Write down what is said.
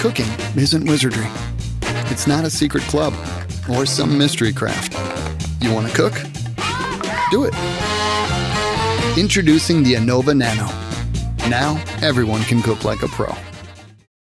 Cooking isn't wizardry. It's not a secret club or some mystery craft. You want to cook? Do it. Introducing the Anova Nano. Now, everyone can cook like a pro.